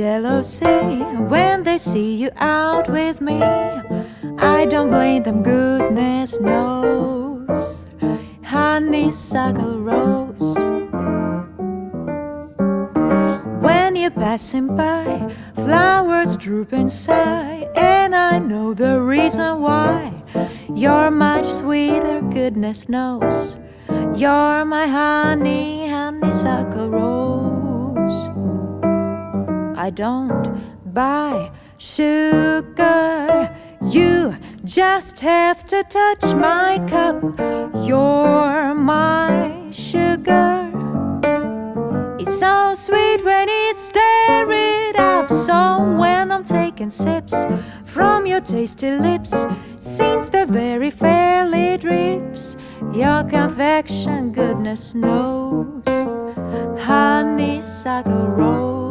jealousy when they see you out with me. I don't blame them, goodness knows. Honeysuckle rose. When you're passing by, flowers droop inside, and I know the reason why. You're much sweeter, goodness knows. You're my honey, honeysuckle rose. I don't buy sugar. You just have to touch my cup. You're my sugar. It's so sweet when it's stirred up. So when I'm taking sips from your tasty lips, since the very fairly drips, your confection, goodness knows, honeysuckle rose.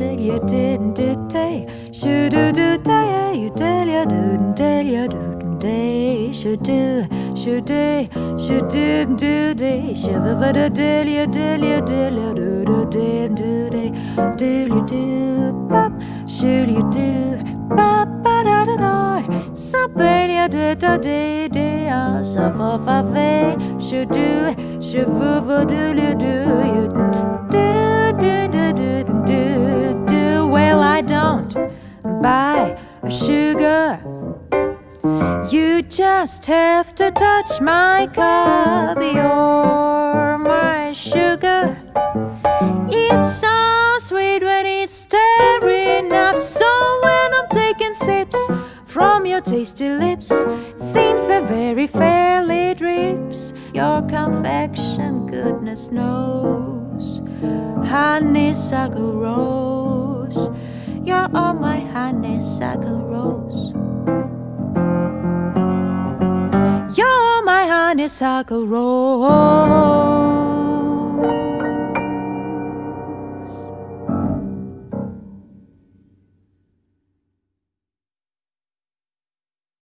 Ya didn't day should do do day you tell ya do tell ya do day should do should day should do do day should have a del ya del ya del ya do do do do day you do pop should you do pop ba da da da ya do da day day ah so fa fa fe should do should do do do you buy a sugar. You just have to touch my cup. You're my sugar. It's so sweet when it's stirring up. So when I'm taking sips from your tasty lips seems the very fairly drips. Your confection goodness knows honeysuckle rose honeysuckle rose. You're my honeysuckle rose